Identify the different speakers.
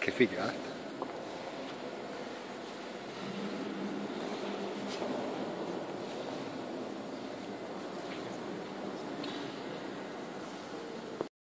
Speaker 1: Qué figata. ¿eh?